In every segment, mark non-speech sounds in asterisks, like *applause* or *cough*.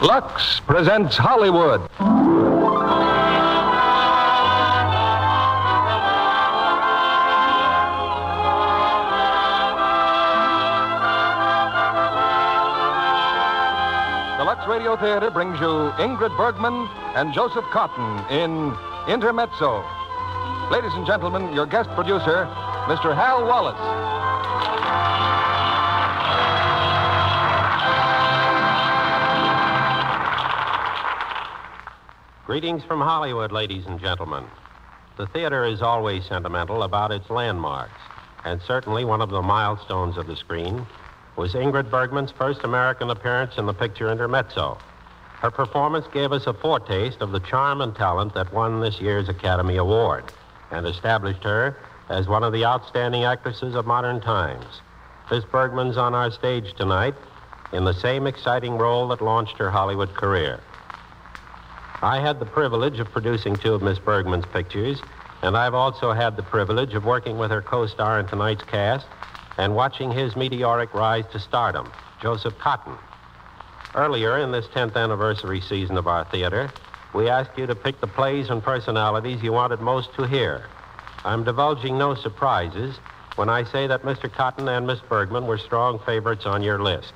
Lux presents Hollywood. The Lux Radio Theater brings you Ingrid Bergman and Joseph Cotten in Intermezzo. Ladies and gentlemen, your guest producer, Mr. Hal Wallis. Greetings from Hollywood, ladies and gentlemen. The theater is always sentimental about its landmarks, and certainly one of the milestones of the screen was Ingrid Bergman's first American appearance in the picture Intermezzo. Her performance gave us a foretaste of the charm and talent that won this year's Academy Award and established her as one of the outstanding actresses of modern times. Miss Bergman's on our stage tonight in the same exciting role that launched her Hollywood career. I had the privilege of producing two of Miss Bergman's pictures, and I've also had the privilege of working with her co star in tonight's cast and watching his meteoric rise to stardom, Joseph Cotten. Earlier in this 10th anniversary season of our theater, we asked you to pick the plays and personalities you wanted most to hear. I'm divulging no surprises when I say that Mr. Cotten and Miss Bergman were strong favorites on your list.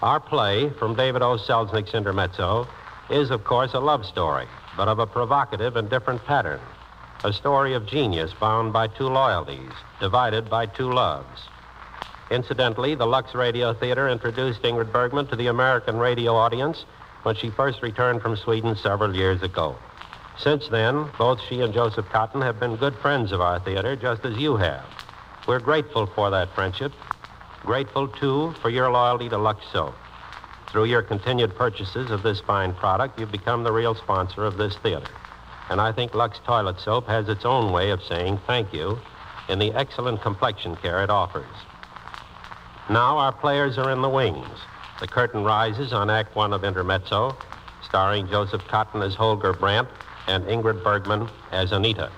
Our play, from David O. Selznick's Intermezzo, is, of course, a love story, but of a provocative and different pattern. A story of genius bound by two loyalties, divided by two loves. Incidentally, the Lux Radio Theater introduced Ingrid Bergman to the American radio audience when she first returned from Sweden several years ago. Since then, both she and Joseph Cotten have been good friends of our theater, just as you have. We're grateful for that friendship. Grateful, too, for your loyalty to Lux Soap. Through your continued purchases of this fine product, you've become the real sponsor of this theater. And I think Lux Toilet Soap has its own way of saying thank you in the excellent complexion care it offers. Now our players are in the wings. The curtain rises on Act One of Intermezzo, starring Joseph Cotten as Holger Brandt and Ingrid Bergman as Anita.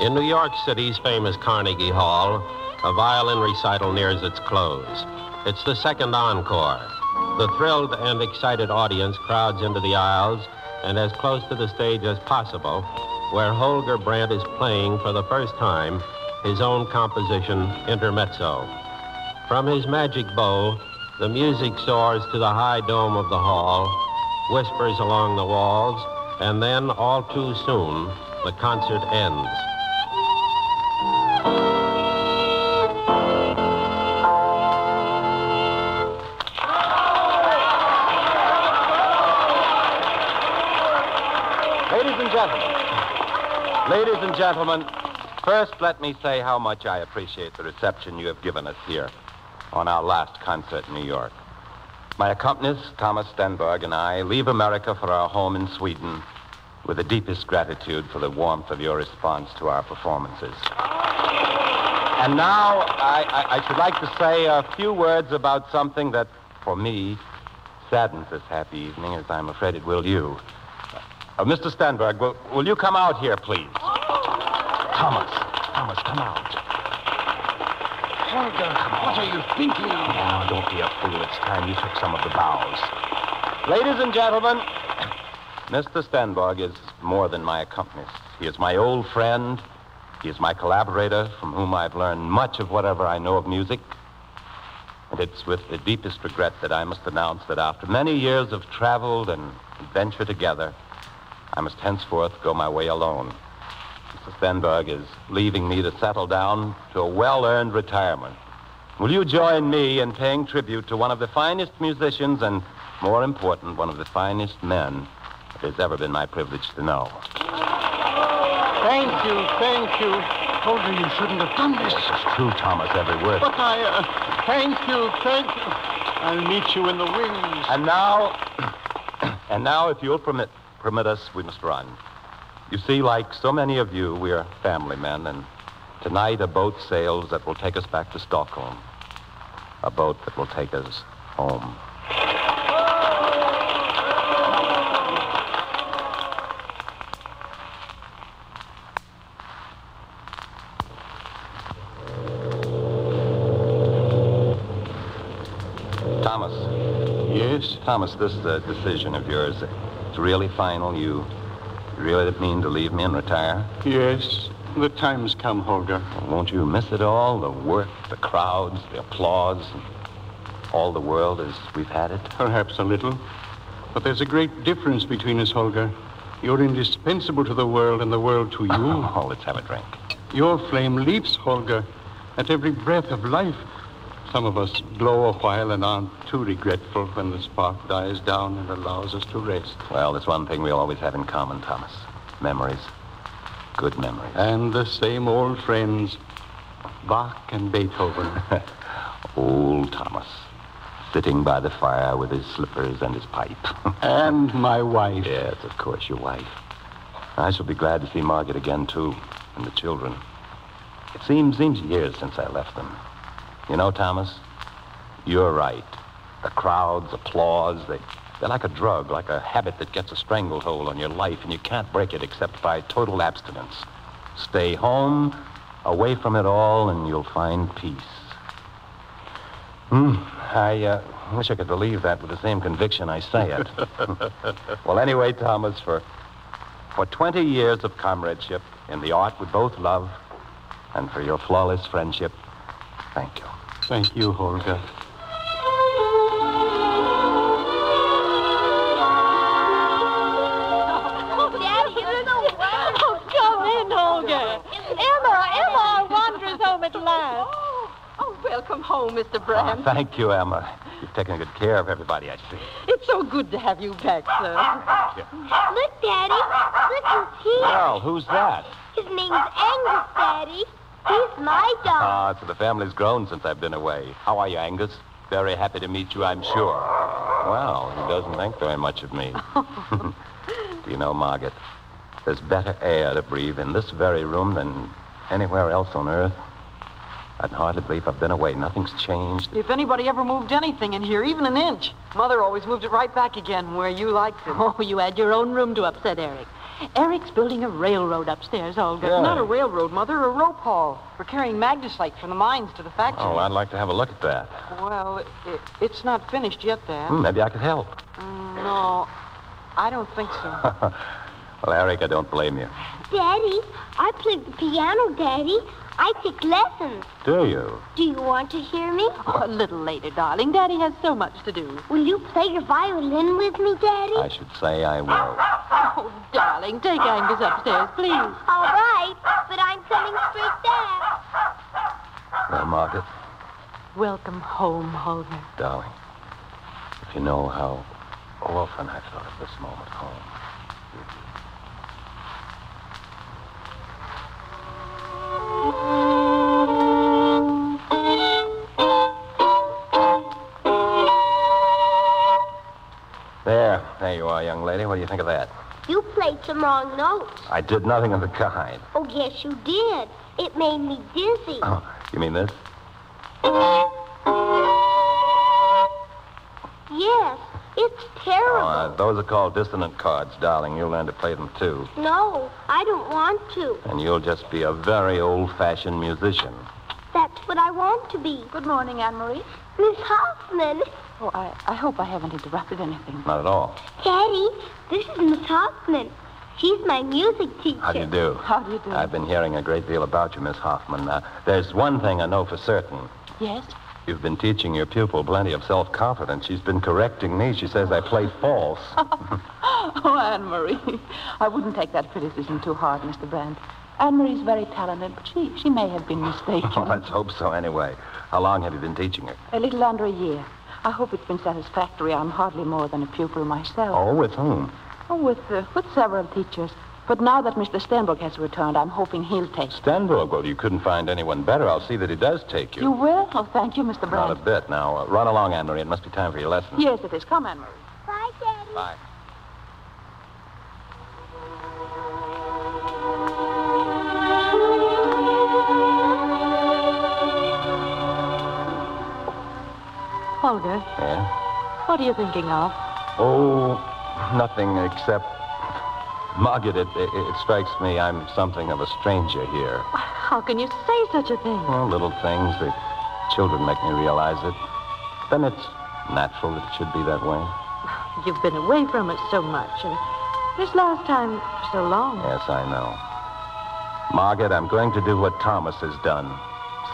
In New York City's famous Carnegie Hall, a violin recital nears its close. It's the second encore. The thrilled and excited audience crowds into the aisles and as close to the stage as possible, where Holger Brandt is playing for the first time his own composition, Intermezzo. From his magic bow, the music soars to the high dome of the hall, whispers along the walls, and then, all too soon, the concert ends. And gentlemen, first let me say how much I appreciate the reception you have given us here on our last concert in New York. My accompanist, Thomas Stenborg, and I leave America for our home in Sweden with the deepest gratitude for the warmth of your response to our performances. And now I, I, I should like to say a few words about something that, for me, saddens this happy evening, as I'm afraid it will you. Uh, Mr. Stenborg, will, will you come out here, please? Thomas, Thomas, come out. Holger, what are you thinking of? Now, don't be a fool. It's time you took some of the bows. Ladies and gentlemen, Mr. Stenborg is more than my accompanist. He is my old friend. He is my collaborator from whom I've learned much of whatever I know of music. And it's with the deepest regret that I must announce that after many years of travel and adventure together, I must henceforth go my way alone. Mr. Stenborg is leaving me to settle down to a well earned retirement. Will you join me in paying tribute to one of the finest musicians and, more important, one of the finest men it has ever been my privilege to know? Thank you, thank you. Holger, you shouldn't have done this. This is true, Thomas, every word. But I, uh, thank you, thank you. I'll meet you in the wings. And now, *clears throat* and now, if you'll permit permit us, we must run. You see, like so many of you, we are family men, and tonight a boat sails that will take us back to Stockholm. A boat that will take us home. Thomas. Yes? Thomas, this uh, decision of yours, it's really final. You really mean to leave me and retire? Yes. The time's come, Holger. Won't you miss it all? The work, the crowds, the applause, and all the world as we've had it? Perhaps a little. But there's a great difference between us, Holger. You're indispensable to the world and the world to you. *laughs* Oh, let's have a drink. Your flame leaps, Holger, at every breath of life. Some of us glow a while and aren't too regretful when the spark dies down and allows us to rest. Well, there's one thing we'll always have in common, Thomas. Memories. Good memories. And the same old friends, Bach and Beethoven. *laughs* Old Thomas. Sitting by the fire with his slippers and his pipe. *laughs* and my wife. yes, of course, your wife. I shall be glad to see Margaret again, too, and the children. It seems, seems years since I left them. You know, Thomas, you're right. The crowds, applause, they, they're like a drug, like a habit that gets a stranglehold on your life, and you can't break it except by total abstinence. Stay home, away from it all, and you'll find peace. Hmm. I uh, wish I could believe that with the same conviction I say it. *laughs* well, anyway, Thomas, for for 20 years of comradeship in the art we both love, and for your flawless friendship, thank you. Thank you, Holger. Oh, Daddy, look Oh, come in, Holger. Emma, Emma, wanders home at last. Oh, welcome home, Mr. Oh, Brandt. thank you, Emma. You've taken good care of everybody, I see. It's so good to have you back, sir. Look, Daddy. Look who's here. Well, who's that? His name's Angus, Daddy. He's my dog. Ah, so the family's grown since I've been away. How are you, Angus? Very happy to meet you, I'm sure. Well, he doesn't think very much of me. *laughs* *laughs* Do you know, Margaret, there's better air to breathe in this very room than anywhere else on earth. I'd hardly believe I've been away. Nothing's changed. If anybody ever moved anything in here, even an inch, Mother always moved it right back again where you liked it. Oh, you had your own room to upset Eric. Eric's building a railroad upstairs, Holger. Yeah. Not a railroad, Mother, a rope haul for carrying magnesite from the mines to the factory. Oh, I'd like to have a look at that. Well, it, it, it's not finished yet, Dad. Hmm, maybe I could help. Mm, no, I don't think so. *laughs* Well, Eric, I don't blame you. Daddy, I played the piano, Daddy. I take lessons. Do you? Do you want to hear me? Oh, a little later, darling. Daddy has so much to do. Will you play your violin with me, Daddy? I should say I will. Oh, darling, take Angus upstairs, please. All right, but I'm coming straight back. Well, Margaret, Welcome home, Holger. darling, if you know how often I've thought of this moment home. There, there you are, young lady. What do you think of that? You played some wrong notes. I did nothing of the kind. Oh, yes, you did. It made me dizzy. Oh, you mean this? Yes, it's Oh, terrible. uh, those are called dissonant chords, darling. You'll learn to play them too. No, I don't want to. And you'll just be a very old-fashioned musician. That's what I want to be. Good morning, Anne-Marie. Miss Hoffman. Oh, I, I hope I haven't interrupted anything. Not at all. Daddy, this is Miss Hoffman. She's my music teacher. How do you do? How do you do? I've been hearing a great deal about you, Miss Hoffman. Uh, there's one thing I know for certain. Yes? You've been teaching your pupil plenty of self-confidence. She's been correcting me. She says I play false. *laughs* Oh, Anne-Marie. I wouldn't take that criticism too hard, Mr. Brandt. Anne-Marie's very talented, but she, she may have been mistaken. well, *laughs* let's hope so anyway. How long have you been teaching her? A little under a year. I hope it's been satisfactory. I'm hardly more than a pupil myself. Oh, with whom? Oh, with, uh, with several teachers. But now that Mr. Stenborg has returned, I'm hoping he'll take. Stenborg. Well, you couldn't find anyone better. I'll see that he does take you. You will? Oh, thank you, Mr. Brandt. Not a bit. Now, uh, run along, Anne-Marie. It must be time for your lesson. Yes, it is. Come, Anne-Marie. Bye, Daddy. Bye. Holger, Yeah? what are you thinking of? Oh, nothing except... Margaret, it, it, it strikes me I'm something of a stranger here. How can you say such a thing? Well, little things. The children make me realize it. Then it's natural that it should be that way. You've been away from us so much, and this last time for so long. Yes, I know. Margaret, I'm going to do what Thomas has done.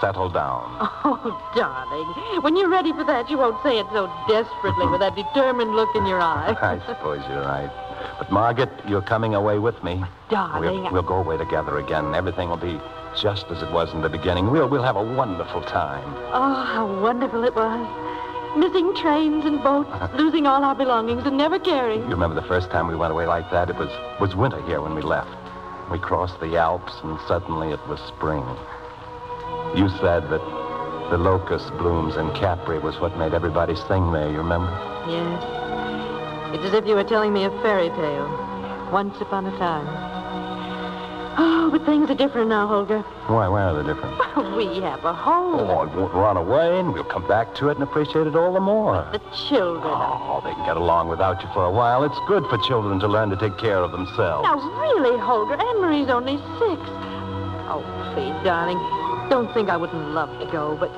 Settle down. *laughs* Oh, darling. When you're ready for that, you won't say it so desperately with that determined look in your eye. *laughs* I suppose you're right. But Margaret, you're coming away with me. Darling. We'll, we'll go away together again. Everything will be just as it was in the beginning. We'll, we'll have a wonderful time. Oh, how wonderful it was. Missing trains and boats, *laughs* losing all our belongings and never caring. You remember the first time we went away like that? It was, was winter here when we left. We crossed the Alps, and suddenly it was spring. You said that the locust blooms in Capri was what made everybody sing there, you remember? Yes. It's as if you were telling me a fairy tale. Once upon a time. Oh, but things are different now, Holger. Why, why are they different? *laughs* We have a home. Oh, it won't run away, and we'll come back to it and appreciate it all the more. The children. Oh, they can get along without you for a while. It's good for children to learn to take care of themselves. Now, really, Holger, Anne Marie's only six. Oh, please, darling, don't think I wouldn't love to go, but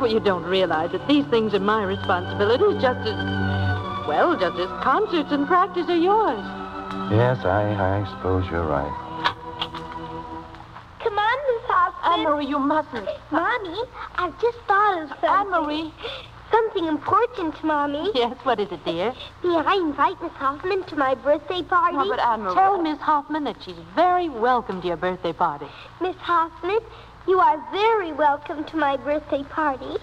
well, you don't realize that these things are my responsibilities just as well, just as concerts and practice are yours. Yes, I, I suppose you're right. Come on, Miss Hoffman. Anne-Marie, you mustn't. Mommy, I've just thought of something. Anne-Marie. Something important, Mommy. Yes, what is it, dear? May I invite Miss Hoffman to my birthday party? No, but Anne-Marie... Tell Miss Hoffman that she's very welcome to your birthday party. Miss Hoffman, you are very welcome to my birthday party.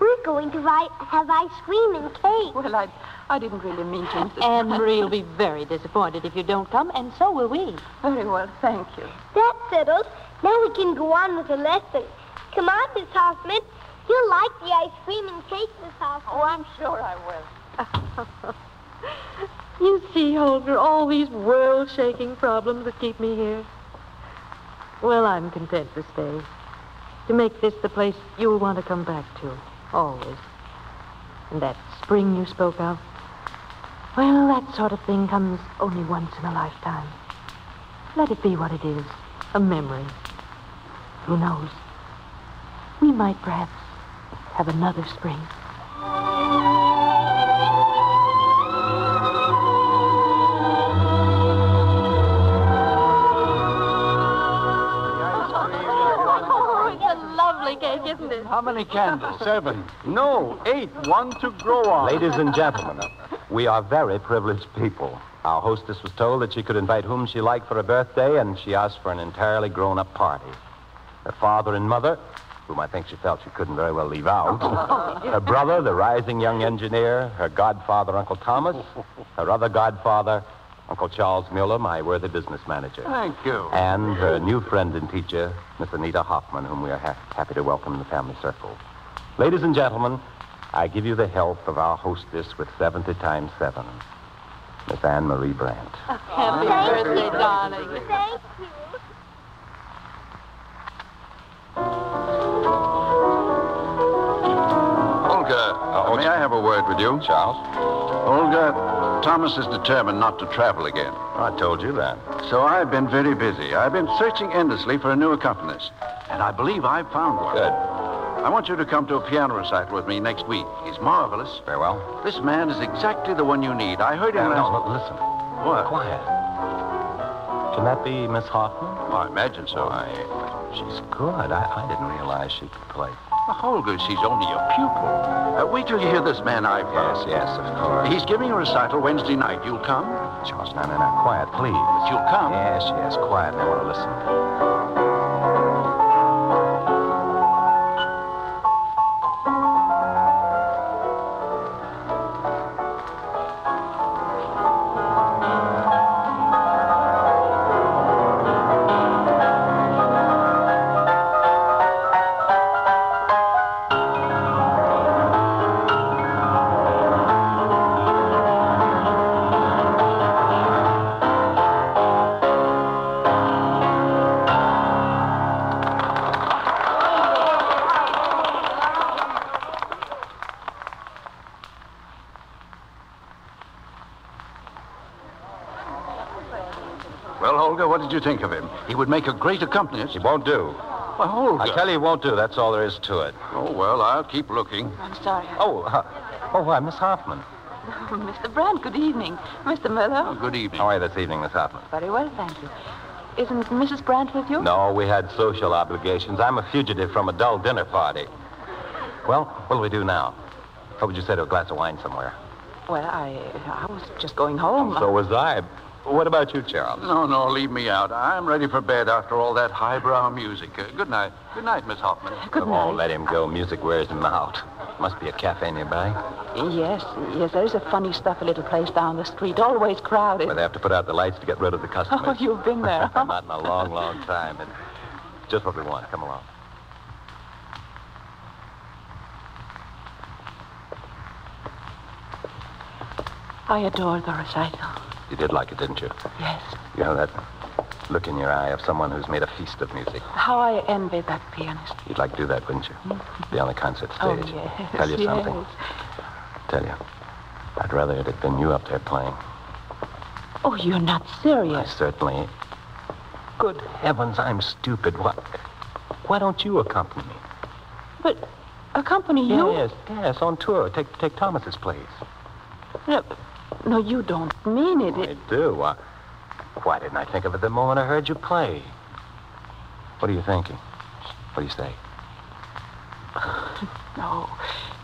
We're going to ri- have ice cream and cake. Well, I, I didn't really mean to. Mrs. Anne Marie will be very disappointed if you don't come, and so will we. Very well, thank you. That's settled. Now we can go on with the lesson. Come on, Miss Hoffman. You'll like the ice cream and cake, Miss Hoffman. Oh, I'm sure I will. *laughs* You see, Holger, all these world-shaking problems that keep me here. Well, I'm content to stay. To make this the place you'll want to come back to, always. And that spring you spoke of, well, that sort of thing comes only once in a lifetime. Let it be what it is, a memory. Who knows? We might perhaps have another spring. How many candles? Seven. No, eight. One to grow on. Ladies and gentlemen, we are very privileged people. Our hostess was told that she could invite whom she liked for a birthday, and she asked for an entirely grown up party. Her father and mother, whom I think she felt she couldn't very well leave out, *laughs* her brother, the rising young engineer, her godfather, Uncle Thomas, her other godfather, Uncle Charles Mueller, my worthy business manager, Thank you. and her new friend and teacher, Miss Anita Hoffman, whom we are ha- happy to welcome in the family circle. Ladies and gentlemen, I give you the help of our hostess with 70 times 7, Miss Anne Marie Brandt. *laughs* Happy Thank birthday, you. darling. Thank you. Holger, uh, uh, may I have a word with you? Charles? Holger, Thomas is determined not to travel again. I told you that. So I've been very busy. I've been searching endlessly for a new accompanist. And I believe I've found one. Good. I want you to come to a piano recital with me next week. He's marvelous. Very well. This man is exactly the one you need. I heard him No, last... Uh, no, listen. What? Quiet. Can that be Miss Hoffman? Oh, I imagine so. Why, she's good. I, I didn't realize she could play. Holger, she's only a pupil. Uh, wait till you hear this man I found. Yes, yes, of course. He's giving a recital Wednesday night. You'll come? Charles, now, now, now, quiet, please. But You'll come? Yes, yes, quiet. I want to listen. Holger, what did you think of him? He would make a great accompanist. It won't do. Well, Holger. I tell you, he won't do. That's all there is to it. Oh, well, I'll keep looking. I'm sorry. Oh, uh, Oh, why, Miss Hoffman. Mr. Brandt, good evening. Mr. Miller? Oh, good evening. How are you this evening, Miss Hoffman? Very well, thank you. Isn't Mrs. Brandt with you? No, we had social obligations. I'm a fugitive from a dull dinner party. Well, what'll we do now? What would you say to a glass of wine somewhere? Well, I, I was just going home. So was I. What about you, Charles? No, no, leave me out. I'm ready for bed after all that highbrow music. Uh, good night. Good night, Miss Hoffman. Good oh, night. let him go. Music wears him out. Must be a cafe nearby. Yes, yes, there is a funny stuff, a little place down the street, always crowded. Where they have to put out the lights to get rid of the customers. Oh, you've been there. *laughs* huh? Not in a long, long time. It's just what we want. Come along. I adore the recital. You did like it, didn't you? Yes. You know that look in your eye of someone who's made a feast of music. How I envy that pianist. You'd like to do that, wouldn't you? Be on the concert stage. Oh, stage. yes. Tell you yes. something. Tell you. I'd rather it had been you up there playing. Oh, you're not serious. I certainly. Good heavens, I'm stupid. What? Why don't you accompany me? But accompany you? Yes, yes, on tour. Take take Thomas's place. No, no, you don't mean it. I do. Uh, why didn't I think of it the moment I heard you play? What are you thinking? What do you say? *sighs* No,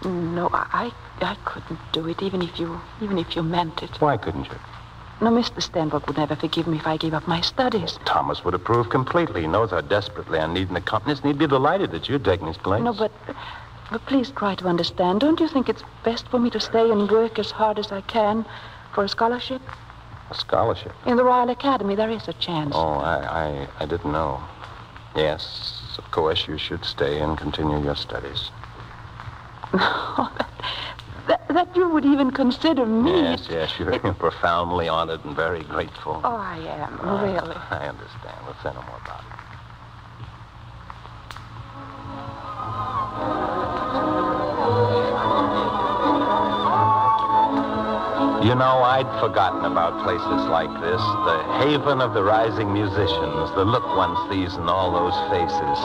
no, I, I couldn't do it, even if you, even if you meant it. Why couldn't you? No, Mr. Stenborg would never forgive me if I gave up my studies. Thomas would approve completely. He knows how desperately I need an accompanist, and he'd be delighted that you're taking his place. No, but, but please try to understand. Don't you think it's best for me to stay and work as hard as I can for a scholarship? A scholarship. In the Royal Academy, there is a chance. Oh, I, I, I didn't know. Yes, of course, you should stay and continue your studies. *laughs* That, that you would even consider me. Yes, yes, you're profoundly honored and very grateful. Oh, I am, Uh, really. I understand. Let's say no more about it. You know, I'd forgotten about places like this, the haven of the rising musicians, the look one sees in all those faces.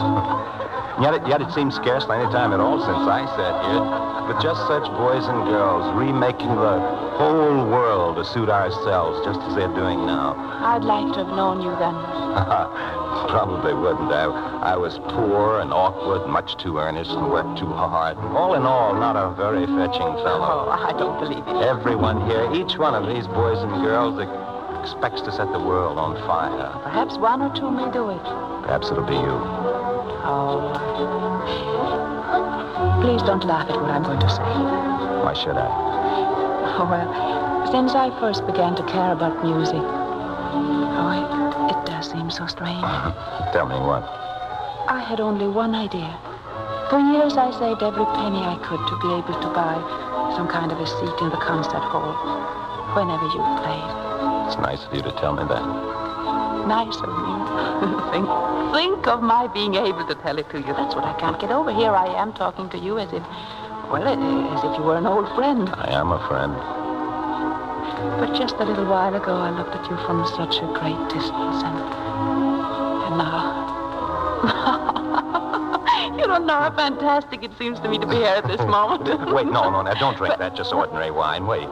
*laughs* yet, it, yet it seems scarcely any time at all since I sat here, with just such boys and girls remaking the whole world to suit ourselves, just as they're doing now. I'd like to have known you then. *laughs* Probably wouldn't. I, I was poor and awkward, much too earnest, and worked too hard. All in all, not a very fetching fellow. Oh, I don't believe it. Everyone here, each one of these boys and girls ex- expects to set the world on fire. Perhaps one or two may do it. Perhaps it'll be you. Oh. Please don't laugh at what I'm going to say. Why should I? Oh, well, since I first began to care about music, oh, it, it does seem so strange. *laughs* Tell me what. I had only one idea. For years, I saved every penny I could to be able to buy some kind of a seat in the concert hall whenever you played. It's nice of you to tell me that. Nice of me. *laughs* think, think of my being able to tell it to you. That's what I can't get over. Here I am talking to you as if, well, as if you were an old friend. I am a friend. But just a little while ago, I looked at you from such a great distance, and, and now. *laughs* you don't know how fantastic it seems to me to be here at this *laughs* moment. Wait, no, no, now don't drink that, just ordinary wine. Wait.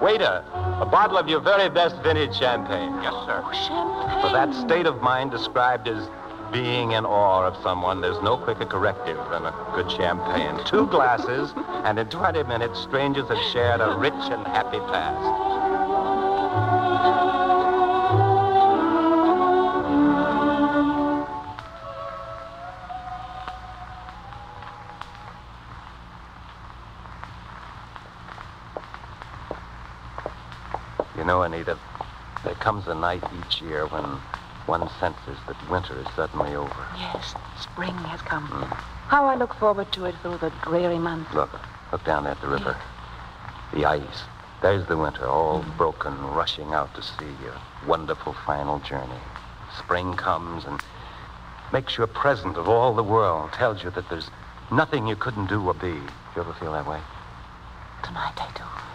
Waiter, a bottle of your very best vintage champagne. Yes, sir. Oh, champagne. For that state of mind described as being in awe of someone, there's no quicker corrective than a good champagne. Two glasses, and in 20 minutes, strangers have shared a rich and happy past. Know, Anita, there comes a night each year when one senses that winter is suddenly over. Yes, spring has come. Hmm. How I look forward to it through the dreary months. Look, look down at the river. The ice. There's the winter, all broken, rushing out to sea. A wonderful final journey. Spring comes and makes you a present of all the world. Tells you that there's nothing you couldn't do or be. Do You ever feel that way? Tonight I do.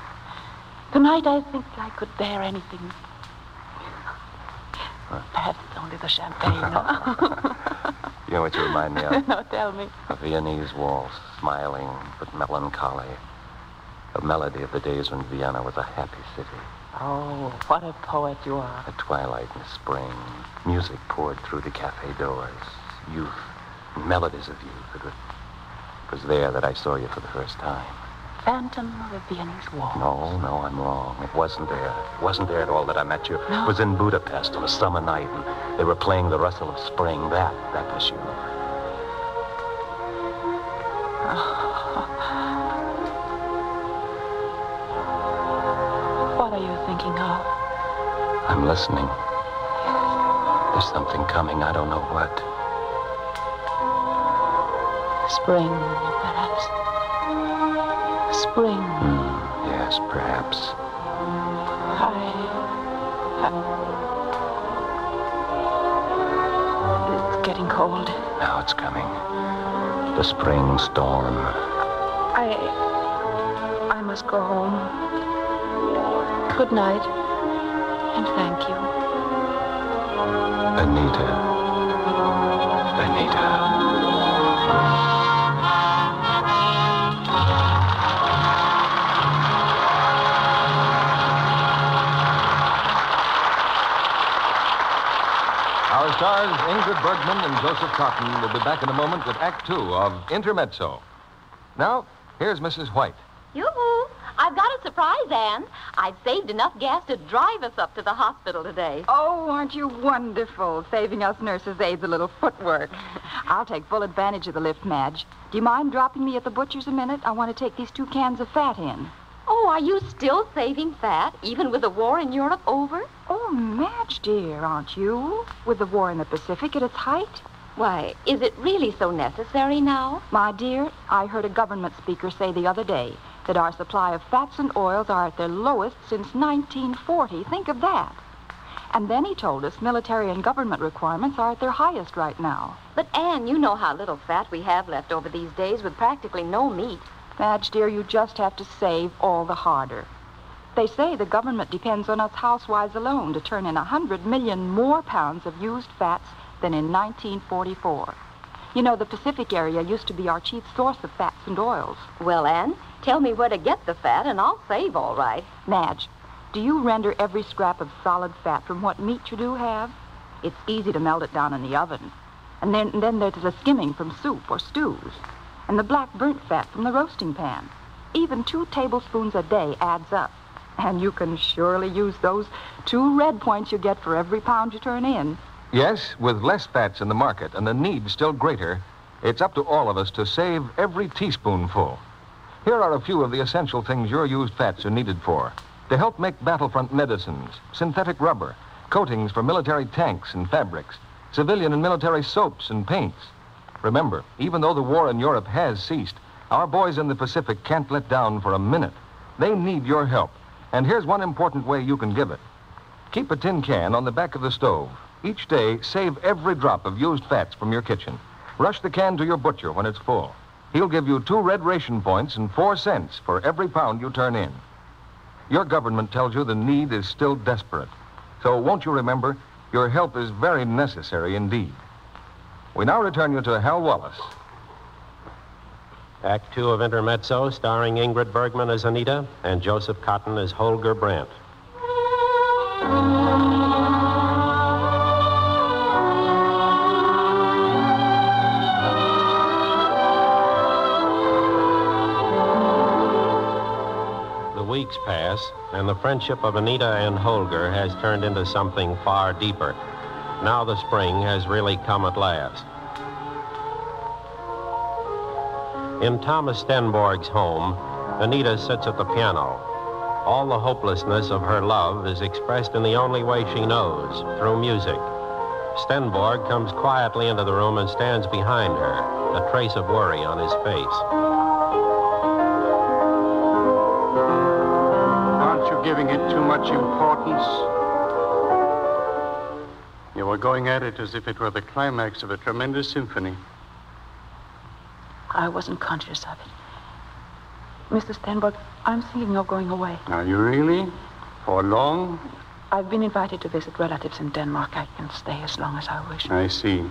Tonight I think I could bear anything. Perhaps it's only the champagne. *laughs* You know what you remind me of? *laughs* no, tell me. A Viennese waltz, smiling but melancholy. A melody of the days when Vienna was a happy city. Oh, what a poet you are. A twilight in the spring. Music poured through the cafe doors. Youth. Melodies of youth. It was, it was there that I saw you for the first time. Phantom of the Viennese Waltz. No, no, I'm wrong. It wasn't there. It wasn't there at all that I met you. No. It was in Budapest on a summer night, and they were playing the rustle of spring. That, that was you. *laughs* What are you thinking of? I'm listening. There's something coming. I don't know what. Spring, perhaps. Spring. Hmm, yes, perhaps. I. I- It's getting cold. Now it's coming. The spring storm. I. I must go home. Good night. And thank you. Anita. Anita. Stars, Ingrid Bergman and Joseph Cotten, will be back in a moment with Act Two of Intermezzo. Now, here's Mrs. White. Yoo-hoo! I've got a surprise, Anne. I've saved enough gas to drive us up to the hospital today. Oh, aren't you wonderful, saving us nurses' aides a little footwork. *laughs* I'll take full advantage of the lift, Madge. Do you mind dropping me at the butcher's a minute? I want to take these two cans of fat in. Oh, are you still saving fat, even with the war in Europe over? Oh, Madge, dear, aren't you? With the war in the Pacific at its height? Why, is it really so necessary now? My dear, I heard a government speaker say the other day that our supply of fats and oils are at their lowest since 1940. Think of that. And then he told us military and government requirements are at their highest right now. But, Anne, you know how little fat we have left over these days with practically no meat. Madge, dear, you just have to save all the harder. They say the government depends on us housewives alone to turn in a hundred million more pounds of used fats than in 1944. You know, the Pacific area used to be our chief source of fats and oils. Well, Anne, tell me where to get the fat, and I'll save all right. Madge, do you render every scrap of solid fat from what meat you do have? It's easy to melt it down in the oven. And then, then there's the skimming from soup or stews. And the black burnt fat from the roasting pan. Even two tablespoons a day adds up. And you can surely use those two red points you get for every pound you turn in. Yes, with less fats in the market and the need still greater, it's up to all of us to save every teaspoonful. Here are a few of the essential things your used fats are needed for to help make battlefront medicines, synthetic rubber, coatings for military tanks and fabrics, civilian and military soaps and paints. Remember, even though the war in Europe has ceased, our boys in the Pacific can't let down for a minute. They need your help. And here's one important way you can give it. Keep a tin can on the back of the stove. Each day, save every drop of used fats from your kitchen. Rush the can to your butcher when it's full. He'll give you two red ration points and four cents for every pound you turn in. Your government tells you the need is still desperate. So won't you remember, your help is very necessary indeed. We now return you to Hal Wallis. Act two of Intermezzo, starring Ingrid Bergman as Anita and Joseph Cotten as Holger Brandt. The weeks pass, and the friendship of Anita and Holger has turned into something far deeper. Now the spring has really come at last. In Thomas Stenborg's home, Anita sits at the piano. All the hopelessness of her love is expressed in the only way she knows, through music. Stenborg comes quietly into the room and stands behind her, a trace of worry on his face. Aren't you giving it too much importance? Were going at it as if it were the climax of a tremendous symphony. I wasn't conscious of it. Mr. Stenborg, I'm thinking of going away. Are you really? For long? I've been invited to visit relatives in Denmark. I can stay as long as I wish. I see.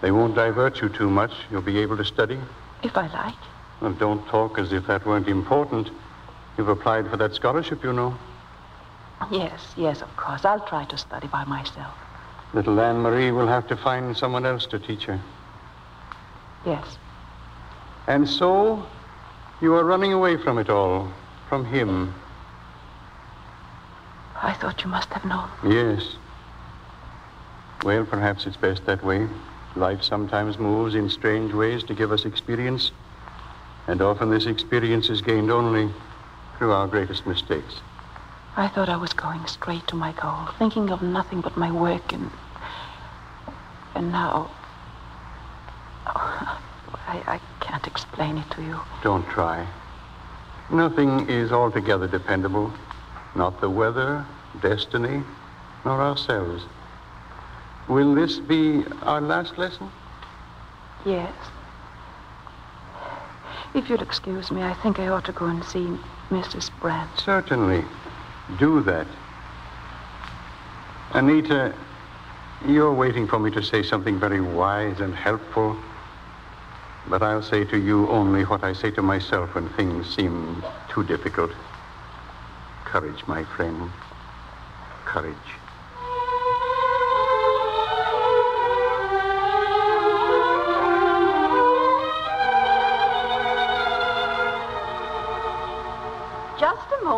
They won't divert you too much. You'll be able to study. If I like. Well, don't talk as if that weren't important. You've applied for that scholarship, you know. Yes, yes, of course. I'll try to study by myself. Little Anne Marie will have to find someone else to teach her. Yes. And so, you are running away from it all, from him. I thought you must have known. Yes. Well, perhaps it's best that way. Life sometimes moves in strange ways to give us experience, and often this experience is gained only through our greatest mistakes. I thought I was going straight to my goal, thinking of nothing but my work and. And now. Oh, *laughs* I, I can't explain it to you. Don't try. Nothing is altogether dependable. Not the weather, destiny, nor ourselves. Will this be our last lesson? Yes. If you'll excuse me, I think I ought to go and see Mrs. Brandt. Certainly. Do that. Anita, you're waiting for me to say something very wise and helpful. But I'll say to you only what I say to myself when things seem too difficult. Courage, my friend. Courage.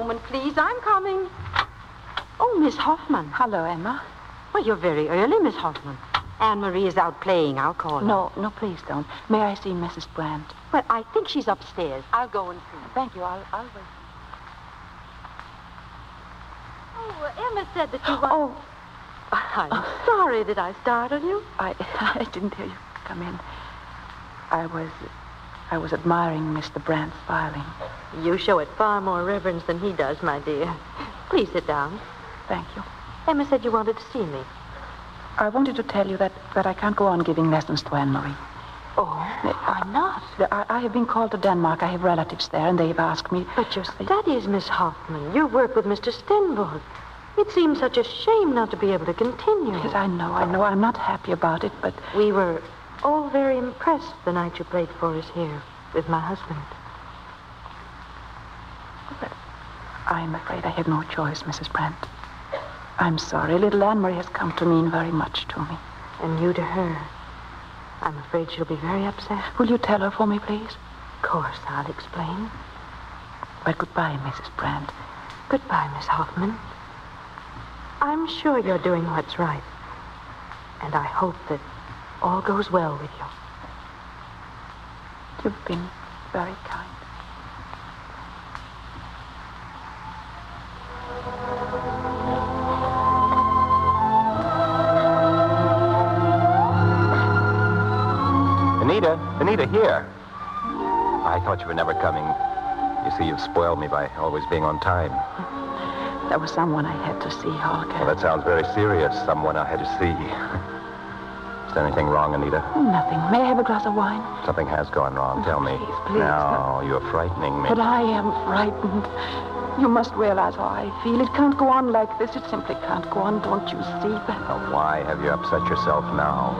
Moment, please. I'm coming. Oh, Miss Hoffman. Hello, Emma. Well, you're very early, Miss Hoffman. Anne Marie is out playing. I'll call her. No, no, please don't. May I see Mrs. Brandt? Well, I think she's upstairs. I'll go and see. Thank you. I'll, I'll wait. Oh, Emma said that you want... Oh, I'm sorry. Did I startle you? I, *laughs* I didn't hear you come in. I was, I was admiring Mr. Brandt's filing. You show it far more reverence than he does, my dear. Please sit down. Thank you. Emma said you wanted to see me. I wanted to tell you that, that I can't go on giving lessons to Anne-Marie. Oh, why not? I, I have been called to Denmark. I have relatives there, and they've asked me... But your studies, Miss Hoffman. You work with Mr. Stenborg. It seems such a shame not to be able to continue. Yes, I know, I know. I'm not happy about it, but... We were all very impressed the night you played for us here with my husband. I'm afraid I had no choice, Mrs. Brandt. I'm sorry. Little Anne-Marie has come to mean very much to me. And you to her. I'm afraid she'll be very upset. Will you tell her for me, please? Of course, I'll explain. But goodbye, Mrs. Brandt. Goodbye, Miss Hoffman. I'm sure you're doing what's right. And I hope that all goes well with you. You've been very kind. Anita, Anita, here. I thought you were never coming. You see, you've spoiled me by always being on time. There was someone I had to see, Holger. Well, that sounds very serious. Someone I had to see. Is there anything wrong, Anita? Nothing. May I have a glass of wine? Something has gone wrong. Oh, Tell me. please, please, No, you're frightening me. But I am frightened. You must realize how I feel. It can't go on like this. It simply can't go on. Don't you see that? Now, why have you upset yourself now?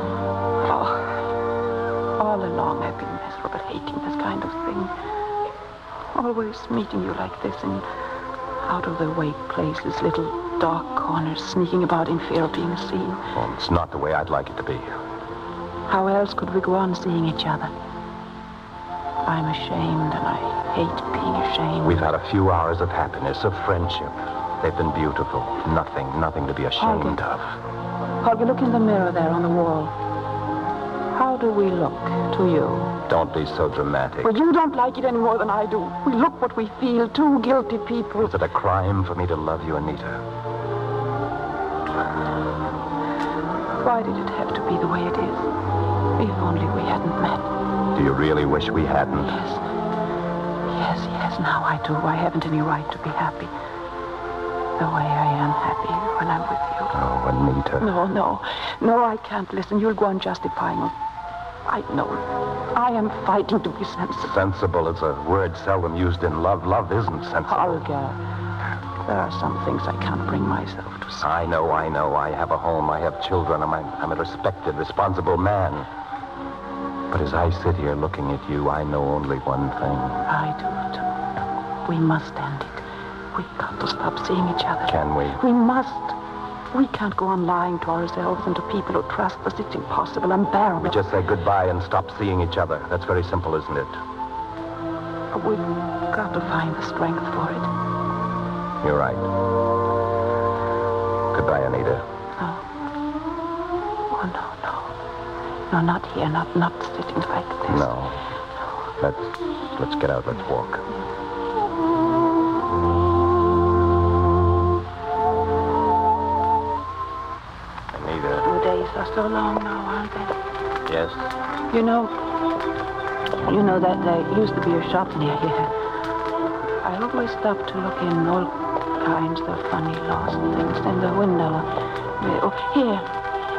Oh, all along I've been miserable, hating this kind of thing. Always meeting you like this in out of the way places, little dark corners, sneaking about in fear of being seen. Well, it's not the way I'd like it to be. How else could we go on seeing each other? I'm ashamed, and I hate being ashamed. We've had a few hours of happiness, of friendship. They've been beautiful. Nothing, nothing to be ashamed of. Holger, look in the mirror there on the wall. How do we look to you? Don't be so dramatic. Well, you don't like it any more than I do. We look what we feel, two guilty people. Is it a crime for me to love you, Anita? Why did it have to be the way it is? If only we hadn't met. Do you really wish we hadn't? Yes. Yes, yes, now I do. I haven't any right to be happy. The way I am happy when I'm with you. Oh, Anita. No, no. No, I can't listen. You'll go on justifying it. I know. I am fighting to be sensible. Sensible is a word seldom used in love. Love isn't sensible. Holger, there are some things I can't bring myself to say. I know, I know. I have a home. I have children. I'm, I'm a respected, responsible man. But as I sit here looking at you, I know only one thing. I do, too. We must end it. We've got to stop seeing each other. Can we? We must. We can't go on lying to ourselves and to people who trust us. It's impossible, unbearable. We just say goodbye and stop seeing each other. That's very simple, isn't it? We've got to find the strength for it. You're right. Goodbye, Anita. Oh, no, no. No, not here. Not, not sitting like this. No. Let's let's get out. Let's walk. Anita. The days are so long now, aren't they? Yes. You know, you know that there used to be a shop near here. I always stop to look in all kinds of funny lost things in the window. Oh, here.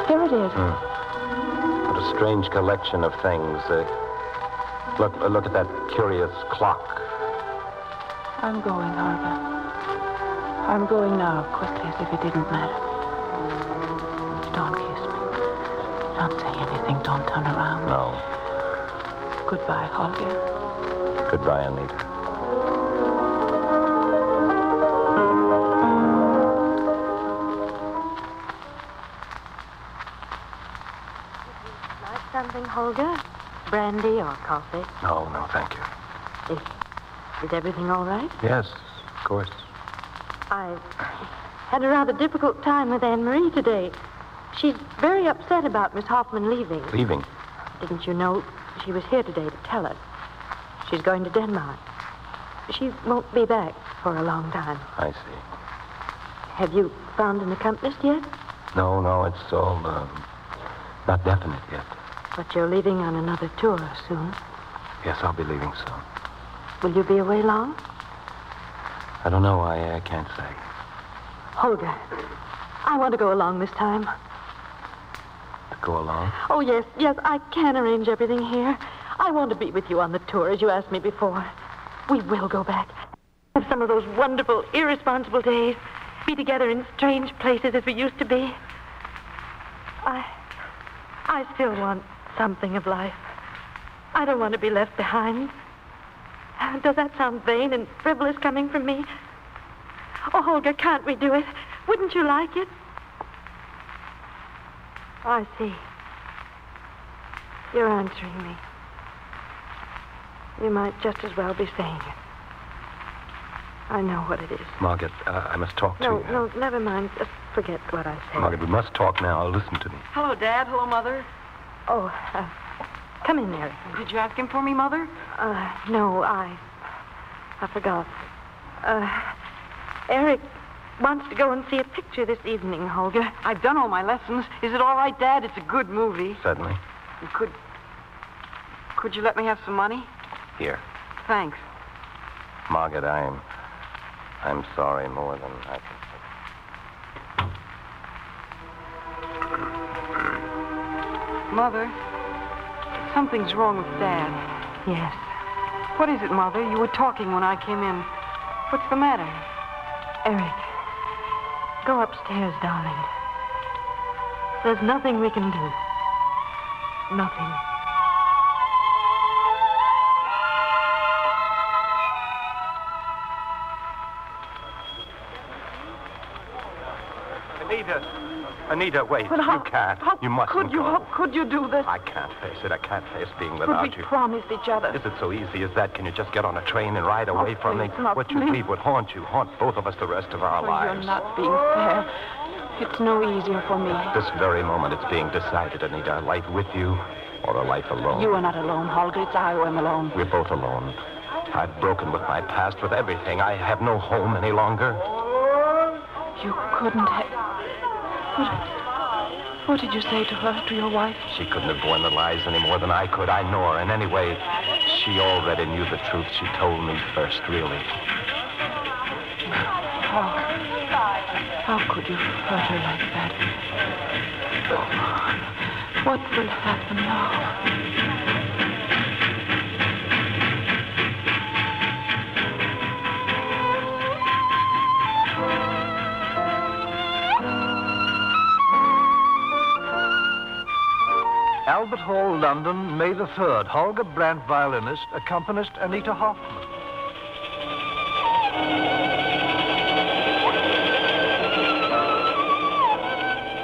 Here it is. What a strange collection of things. Uh, look, uh, look at that curious clock. I'm going, Harvey. I'm going now, quickly, as if it didn't matter. Don't kiss me. Don't say anything. Don't turn around. No. Goodbye, Holger. Goodbye, Anita. Holger? Brandy or coffee? No, no, thank you. Is, is everything all right? Yes, of course. I had a rather difficult time with Anne Marie today. She's very upset about Miss Hoffman leaving. Leaving. Didn't you know she was here today to tell us? She's going to Denmark. She won't be back for a long time. I see. Have you found an accompanist yet? No, no, it's all um, not definite yet. But you're leaving on another tour soon. Yes, I'll be leaving soon. Will you be away long? I don't know. I, I can't say. Holger, I want to go along this time. To go along? Oh, yes, yes, I can arrange everything here. I want to be with you on the tour, as you asked me before. We will go back. Have some of those wonderful, irresponsible days. Be together in strange places as we used to be. I. I still want something of life. I don't want to be left behind. Does that sound vain and frivolous coming from me? Oh, Holger, can't we do it? Wouldn't you like it? Oh, I see. You're answering me. You might just as well be saying it. I know what it is. Margaret, uh, I must talk No, to you. no, never mind. Just forget what I said. Margaret, we must talk now. Listen to me. Hello, Dad. Hello, Mother. Oh, uh, come in, Eric. Did you ask him for me, Mother? Uh, no, I. I forgot. Uh, Eric wants to go and see a picture this evening, Holger. I've done all my lessons. Is it all right, Dad? It's a good movie. Certainly. You Could. Could you let me have some money? Here. Thanks. Margaret, I'm. I'm sorry more than I can. Mother, something's wrong with Dad. Yes. What is it, Mother? You were talking when I came in. What's the matter? Eric, go upstairs, darling. There's nothing we can do. Nothing. Anita, wait. But how- you can't. how you mustn't could you? go. How could you do this? I can't face it. I can't face being But without we you. promised each other. Is it so easy as that? Can you just get on a train and ride away oh, from me? not what you please. leave would haunt you, haunt both of us the rest of our Oh, lives. You're not being fair. It's no easier for me. This very moment, it's being decided, Anita. A life with you or a life alone. You are not alone, Holger. It's I who am alone. We're both alone. I've broken with my past, with everything. I have no home any longer. You couldn't have. What, what did you say to her, to your wife? She couldn't have borne the lies any more than I could. I know her. And anyway, she already knew the truth. She told me first, really. How? How could you hurt her like that? Oh, what will happen now? Albert Hall, London, May the 3rd. Holger Brandt, violinist, accompanist Anita Hoffman.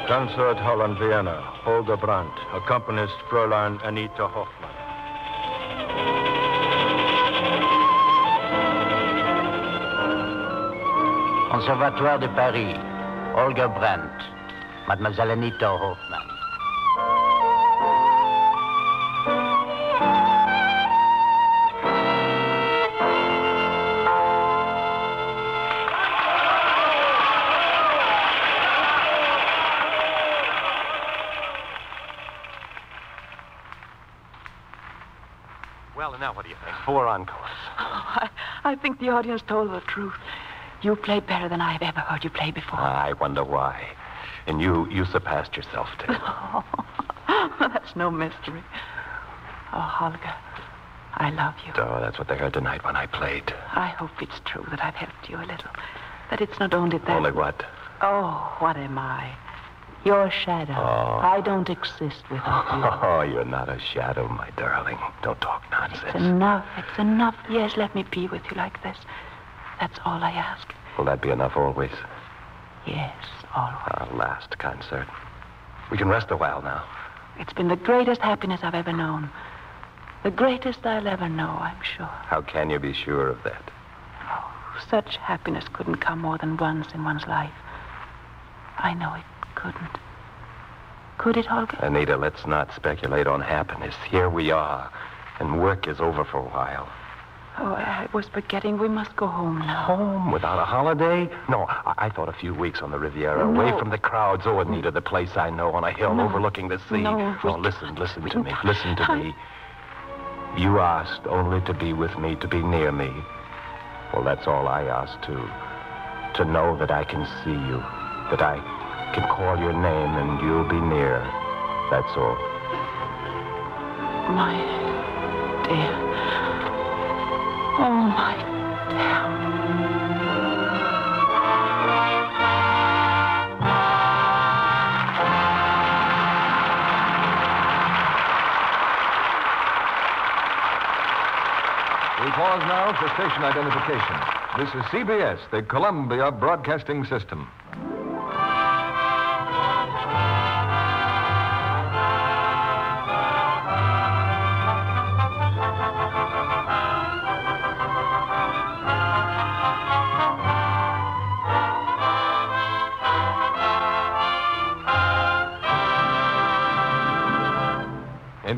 Concert Hall in Vienna, Holger Brandt, accompanist Fräulein Anita Hoffman. Conservatoire de Paris, Holger Brandt, Mademoiselle Anita Hoffman. You? Four encores. Oh, I, I think the audience told the truth. You played better than I have ever heard you play before. I wonder why. And you, you surpassed yourself, too. *laughs* Oh, That's no mystery. Oh, Holger, I love you. Oh, that's what they heard tonight when I played. I hope it's true that I've helped you a little. That it's not only that. Only what? Oh, what am I? Your shadow. Oh. I don't exist without you. *laughs* Oh, you're not a shadow, my darling. Don't talk nonsense. It's enough. It's enough. Yes, let me be with you like this. That's all I ask. Will that be enough always? Yes, always. Our last concert. We can rest a while now. It's been the greatest happiness I've ever known. The greatest I'll ever know, I'm sure. How can you be sure of that? Oh, such happiness couldn't come more than once in one's life. I know it couldn't. Could it, Holger? Anita, let's not speculate on happiness. Here we are, and work is over for a while. Oh, I was forgetting. We must go home now. Home without a holiday? No, I, I thought a few weeks on the Riviera, away from the crowds. Oh, Anita, the place I know on a hill No. overlooking the sea. No, Oh, listen, listen to me. Listen to me. You asked only to be with me, to be near me. Well, that's all I asked, too. To know that I can see you, that I can call your name and you'll be near. That's all. My dear. Oh, my We pause now for station identification. This is CBS, the Columbia Broadcasting System.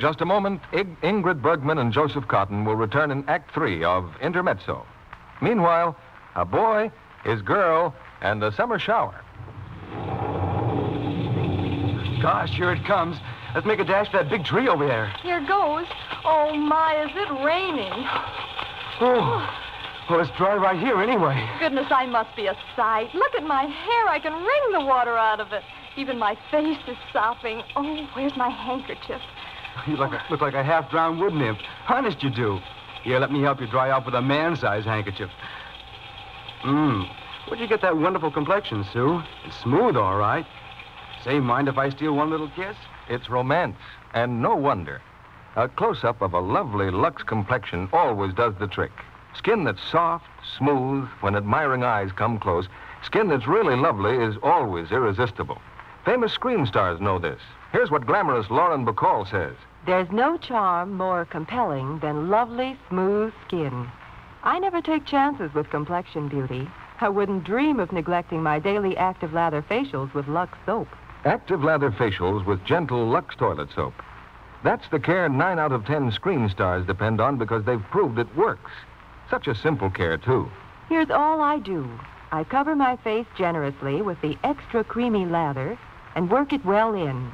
Just a moment, Ig- Ingrid Bergman and Joseph Cotten will return in Act Three of Intermezzo. Meanwhile, a boy, his girl, and a summer shower. Gosh, here it comes. Let's make a dash for that big tree over there. Here goes. Oh, my, is it raining? Oh, well, it's dry right here anyway. Goodness, I must be a sight. Look at my hair. I can wring the water out of it. Even my face is sopping. Oh, where's my handkerchief? You look, look like a half-drowned wood nymph. Honest, you do. Here, let me help you dry off with a man-sized handkerchief. Mmm. Where'd you get that wonderful complexion, Sue? It's smooth, all right. Say, mind if I steal one little kiss? It's romance, and no wonder. A close up of a lovely Lux complexion always does the trick. Skin that's soft, smooth, when admiring eyes come close, skin that's really lovely is always irresistible. Famous screen stars know this. Here's what glamorous Lauren Bacall says. There's no charm more compelling than lovely, smooth skin. I never take chances with complexion beauty. I wouldn't dream of neglecting my daily active lather facials with Lux soap. Active lather facials with gentle Lux toilet soap. That's the care nine out of ten screen stars depend on because they've proved it works. Such a simple care, too. Here's all I do. I cover my face generously with the extra creamy lather and work it well in.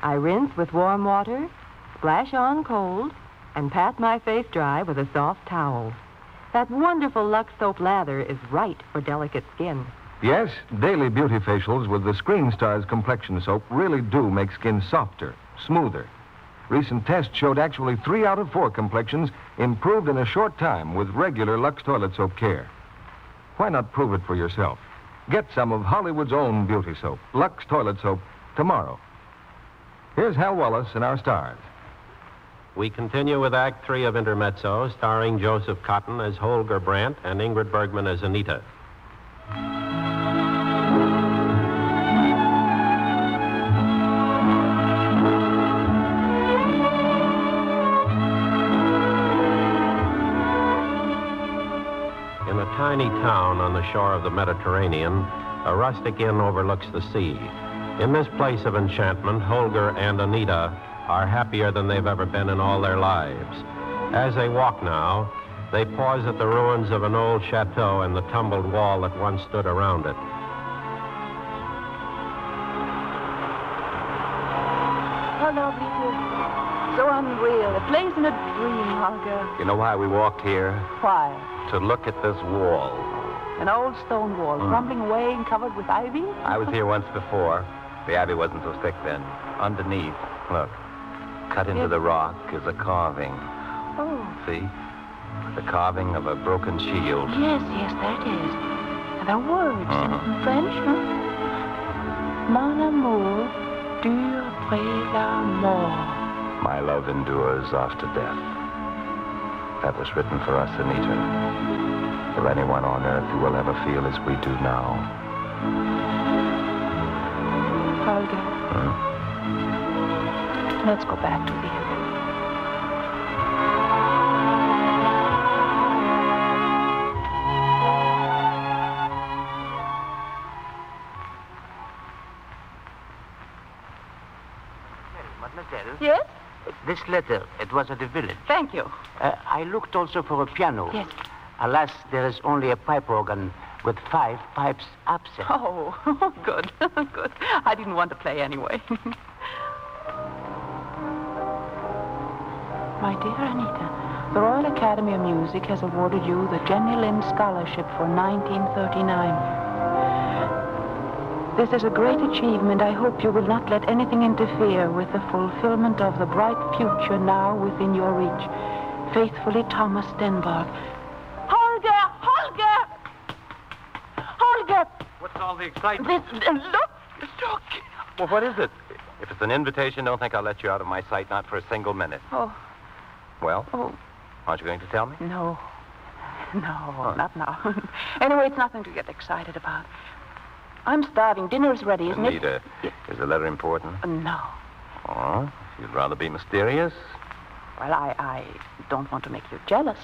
I rinse with warm water, splash on cold, and pat my face dry with a soft towel. That wonderful Lux soap lather is right for delicate skin. Yes, daily beauty facials with the Screen Stars complexion soap really do make skin softer, smoother. Recent tests showed actually three out of four complexions improved in a short time with regular Lux toilet soap care. Why not prove it for yourself? Get some of Hollywood's own beauty soap, Lux toilet soap, tomorrow. Here's Hal Wallis in our stars. We continue with Act Three of Intermezzo, starring Joseph Cotten as Holger Brandt and Ingrid Bergman as Anita. In a tiny town on the shore of the Mediterranean, a rustic inn overlooks the sea. In this place of enchantment, Holger and Anita are happier than they've ever been in all their lives. As they walk now, they pause at the ruins of an old chateau and the tumbled wall that once stood around it. How lovely it is. So unreal. A place in a dream, Holger. You know why we walked here? Why? To look at this wall. An old stone wall, Mm. crumbling away and covered with ivy? I was here once before. The abbey wasn't so thick then. Underneath, look, cut into the rock is a carving. Oh. See? The carving of a broken shield. Yes, yes, there it is. And there are words in- Mhm. in French, huh? Mon amour dure après la mort. My love endures after death. That was written for us, Anita. For anyone on earth who will ever feel as we do now. Holger, let's go back to the inn. Mademoiselle? Yes? This letter, it was at the village. Thank you. Uh, I looked also for a piano. Yes. Alas, there is only a pipe organ with five pipes absent. Oh, *laughs* good, *laughs* good. I didn't want to play anyway. *laughs* My dear Anita, the Royal Academy of Music has awarded you the Jenny Lind Scholarship for 1939. This is a great achievement. I hope you will not let anything interfere with the fulfillment of the bright future now within your reach. Faithfully, Thomas Stenborg. Holger! Holger! Holger! What's all the excitement? This, look! Look! Well, what is it? If it's an invitation, don't think I'll let you out of my sight, not for a single minute. Oh, Well, oh, aren't you going to tell me? no. *laughs* No, not now. *laughs* anyway, it's nothing to get excited about. I'm starving. Dinner is ready, isn't Anita, is the letter important? Uh, no. Oh, you'd rather be mysterious. Well, I, I don't want to make you jealous.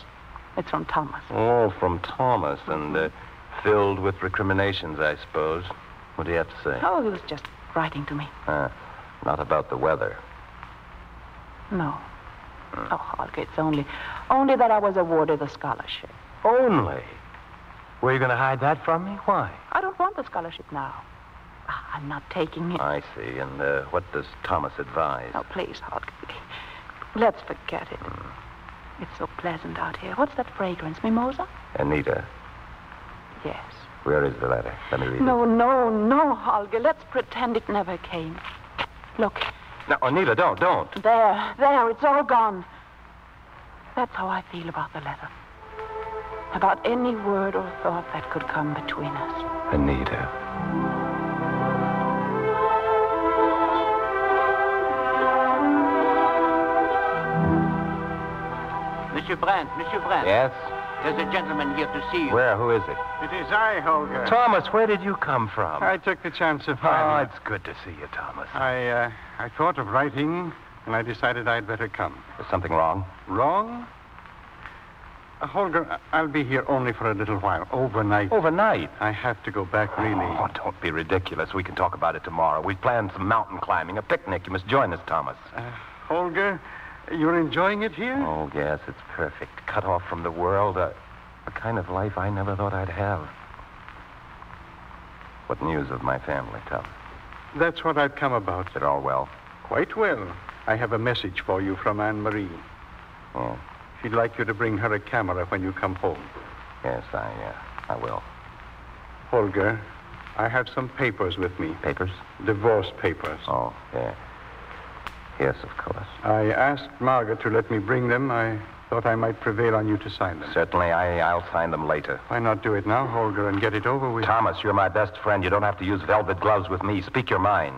It's from Thomas. Oh, from Thomas, and uh, filled with recriminations, I suppose. What do you have to say? Oh, he was just writing to me. Uh, not about the weather. No. Oh, Holger, it's only, only that I was awarded the scholarship. Only? Were you going to hide that from me? Why? I don't want the scholarship now. Ah, I'm not taking it. I see. And uh, what does Thomas advise? Oh, please, Holger. Let's forget it. It's so pleasant out here. What's that fragrance? Mimosa? Anita, Yes. where is the letter? Let me read it. No, no, no, Holger. Let's pretend it never came. Look, it. No, Anita, don't, don't. there, there, it's all gone. That's how I feel about the letter. About any word or thought that could come between us. Anita. Monsieur Brandt, Monsieur Brandt. Yes? There's a gentleman here to see you. Where? Who is it? It is I, Holger. Thomas, where did you come from? I took the chance of Oh, it's good to see you, Thomas. I, uh, I thought of writing, and I decided I'd better come. Is something wrong? Wrong? Uh, Holger, I- I'll be here only for a little while, overnight. Overnight? I have to go back, really. Oh, don't be ridiculous. We can talk about it tomorrow. We've planned some mountain climbing, a picnic. You must join us, Thomas. Uh, Holger, you're enjoying it here? Oh, yes, it's perfect. Cut off from the world, a, a kind of life I never thought I'd have. What news of my family, Tom? That's what I've come about. They're all well. Quite well. I have a message for you from Anne Marie. Oh, She'd like you to bring her a camera when you come home. yes, I, uh, I will. Holger, I have some papers with me. Papers? Divorce papers. Oh, yeah. Yes, of course. I asked Margaret to let me bring them. I thought I might prevail on you to sign them. Certainly, I, I'll sign them later. Why not do it now, Holger, and get it over with? Thomas, you're my best friend. You don't have to use velvet gloves with me. Speak your mind.